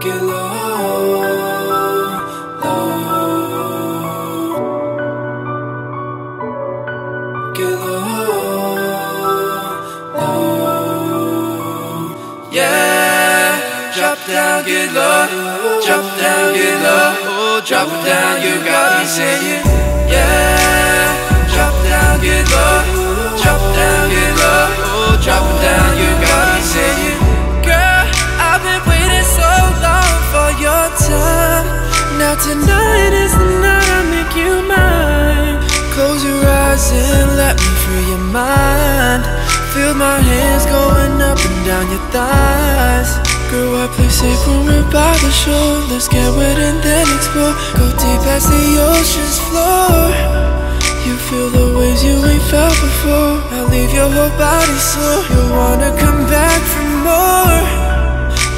Get low, low. Get low, low. Yeah, drop down, get low. Drop down, get low. Oh, drop it down, you got me saying. Yeah, tonight is the night I make you mine. Close your eyes and let me free your mind. Feel my hands going up and down your thighs. Girl, I play safe when we're by the shore. Let's get wet and then explore. Go deep as the ocean's floor. You feel the waves you ain't felt before. I'll leave your whole body sore. You wanna come back for more.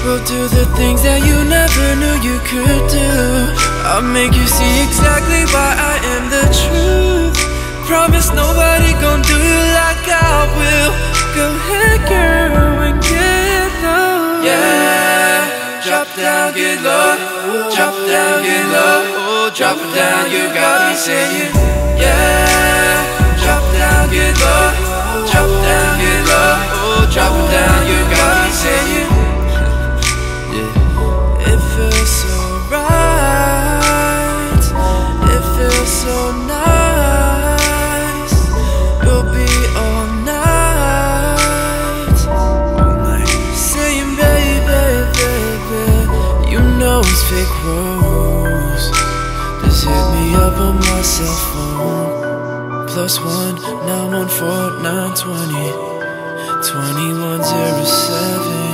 We'll do the things that you never knew you could do. I'll make you see exactly why I am the truth. Promise nobody gon' do you like I will. Go ahead, girl, and get low. Yeah, drop down, get low. Drop down, get low. Drop it down, you got me saying. Yeah, drop down, get low. Drop Know fake rose. Just hit me up on my cell phone. Plus one nine one four nine twenty twenty one zero seven.